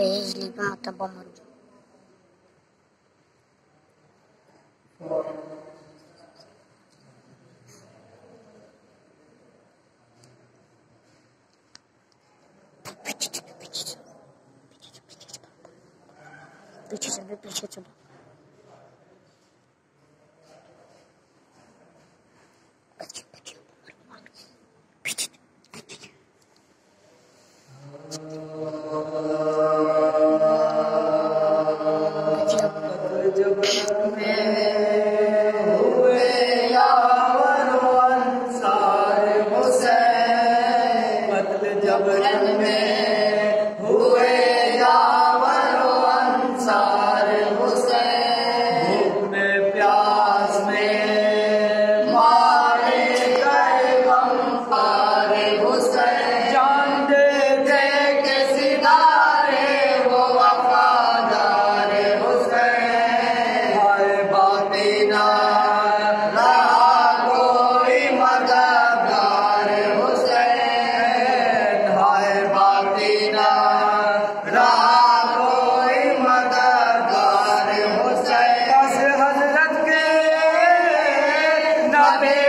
безлига табамын Пичется, пичется. Пичется, пичется. Abraham Padre.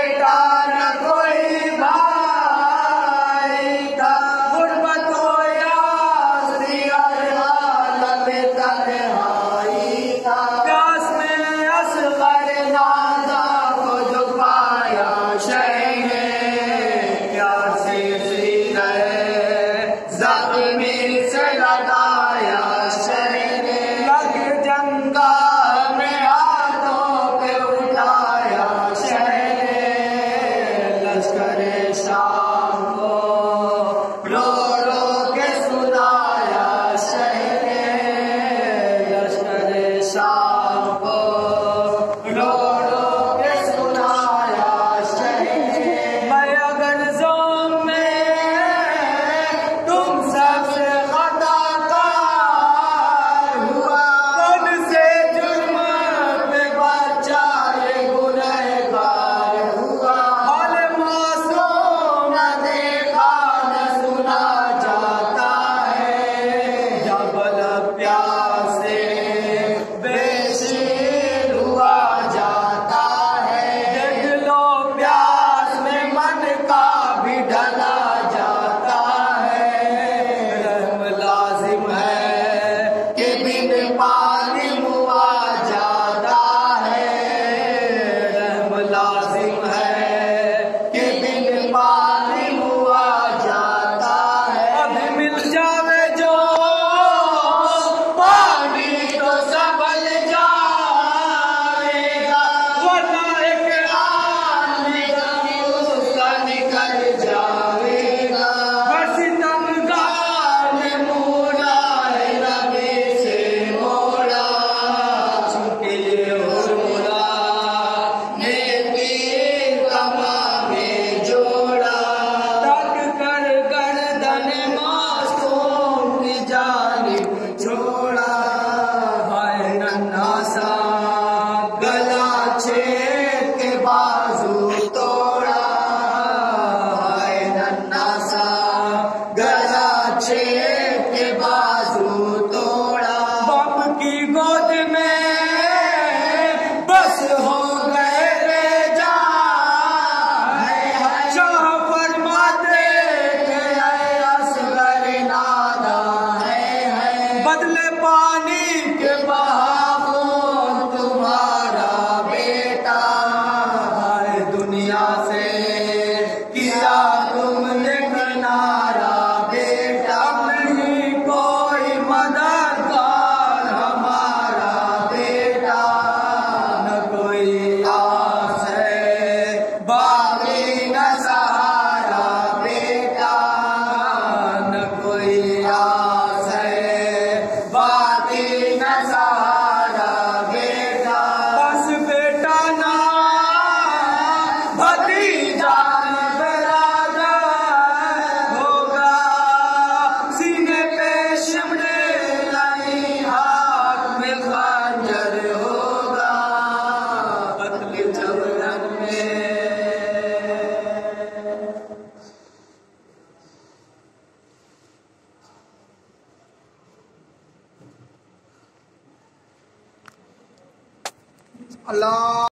Allah.